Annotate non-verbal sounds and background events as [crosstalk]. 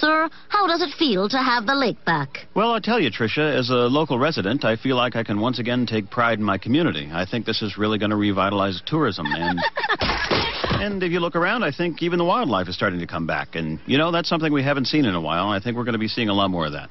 Sir, how does it feel to have the lake back? Well, I tell you, Tricia, as a local resident, I feel like I can once again take pride in my community. I think this is really going to revitalize tourism. And, [laughs] and if you look around, I think even the wildlife is starting to come back. And, you know, that's something we haven't seen in a while. I think we're going to be seeing a lot more of that.